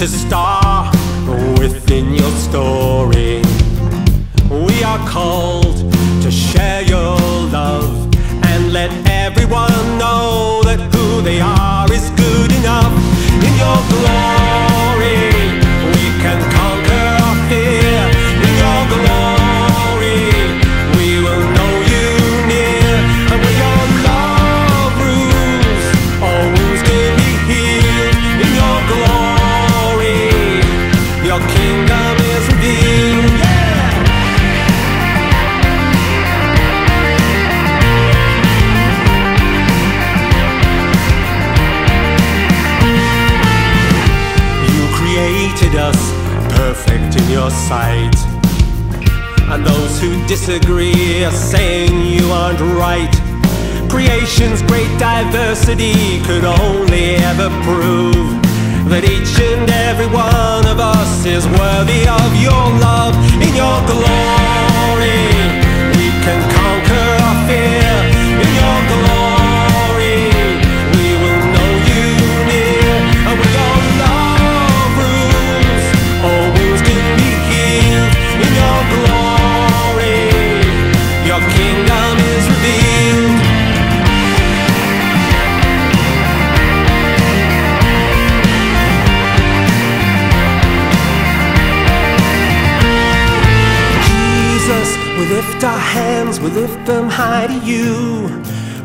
to star within your story. Are called to share your love and let everyone know that who they are is good enough in your glory. Created us perfect in your sight. And those who disagree are saying you aren't right. Creation's great diversity could only ever prove that each and every one of us is worthy of your love in your glory. Hands, we lift them high to you.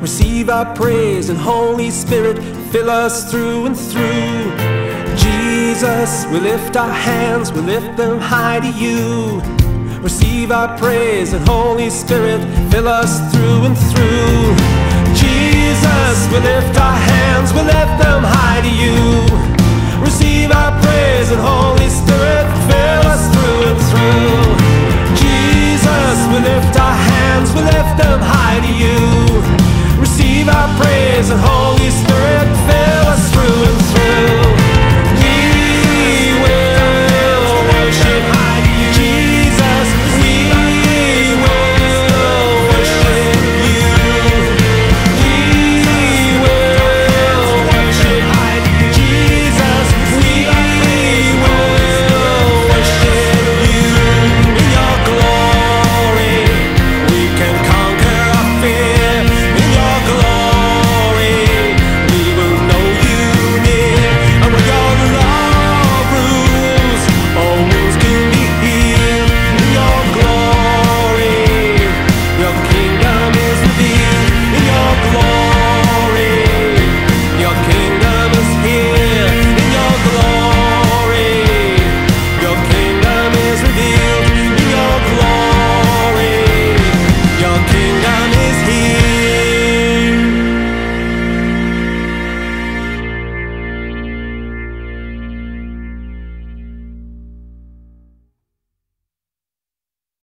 Receive our praise and Holy Spirit, fill us through and through. Jesus, we lift our hands, we lift them high to you. Receive our praise and Holy Spirit, fill us through and through. Jesus, we lift our hands, we lift them is a home.